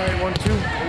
All right, one, two.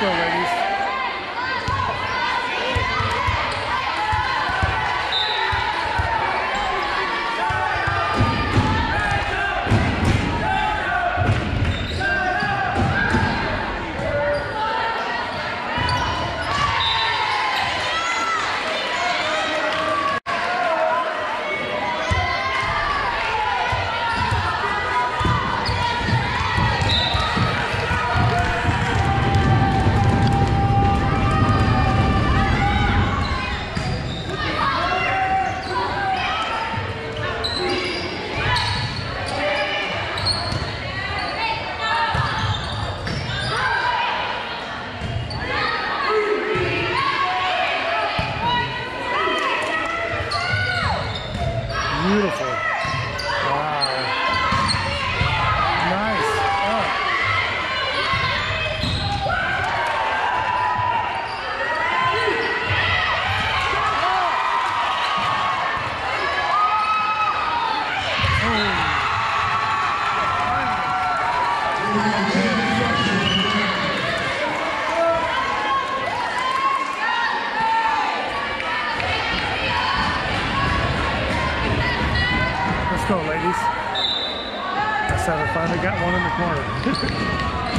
go, ladies. go, ladies. Let's have a fun. We got one in the corner.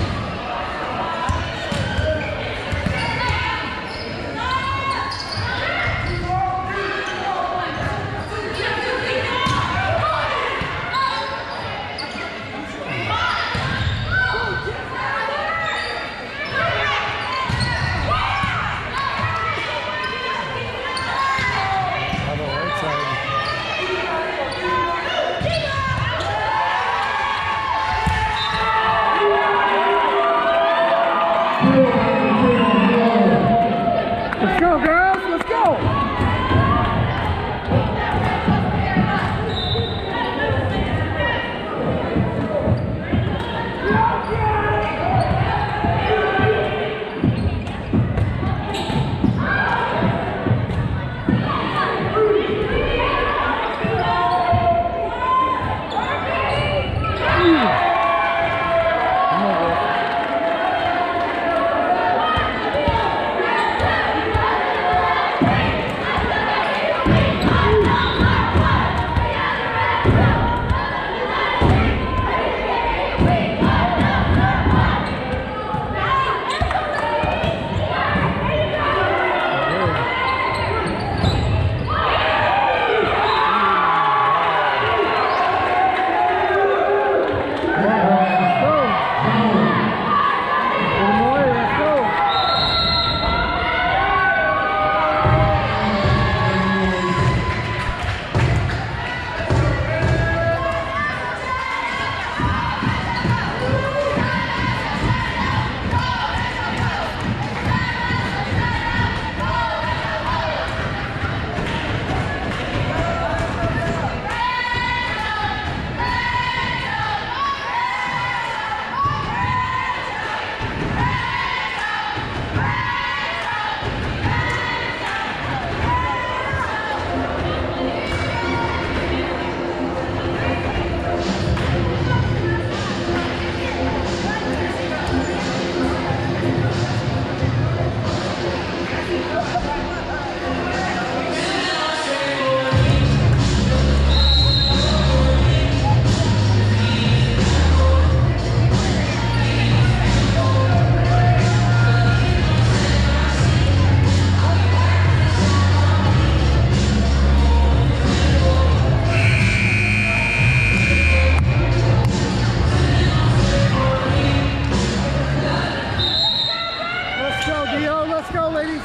Go, Let's go, ladies.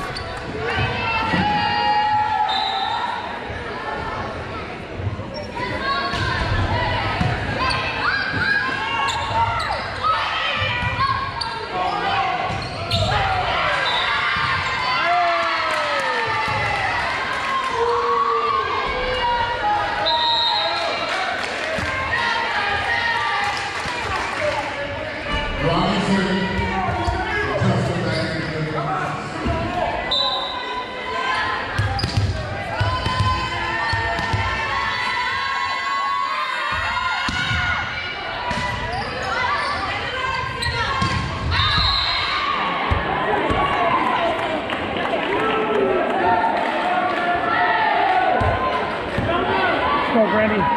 Let's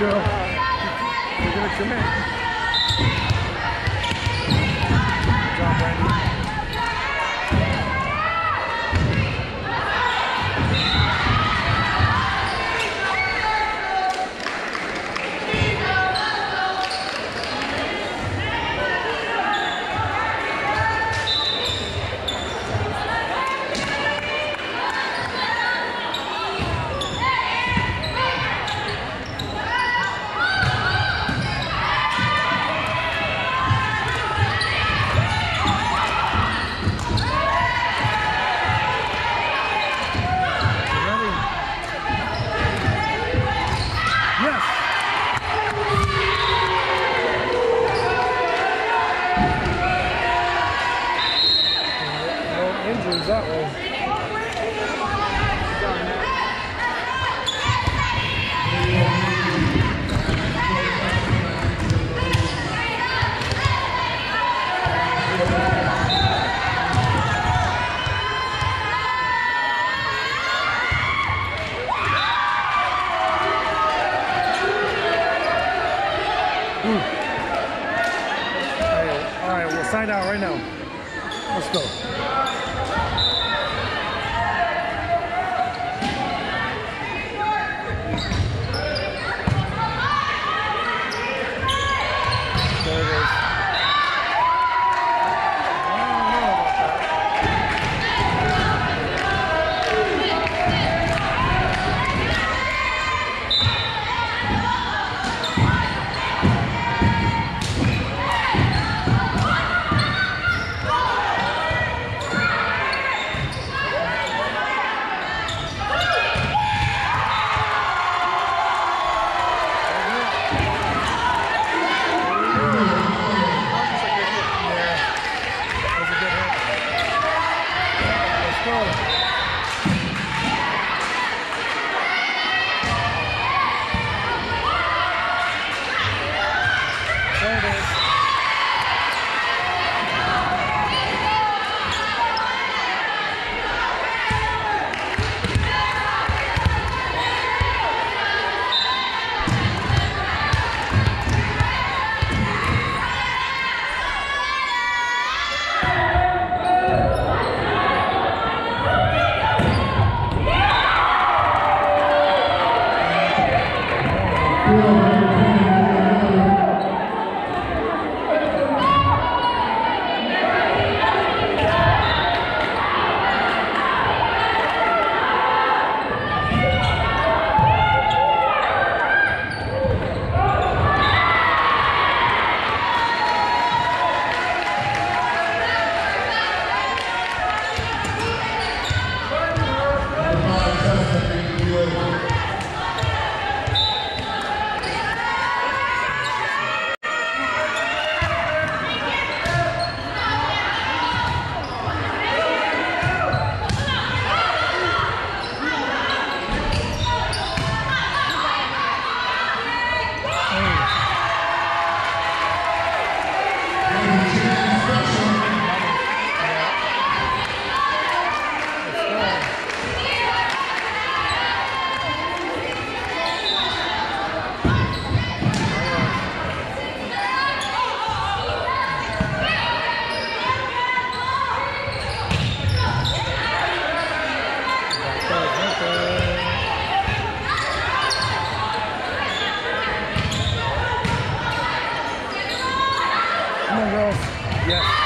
know. You're gonna commit. Sign out right now. Let's go. Yes.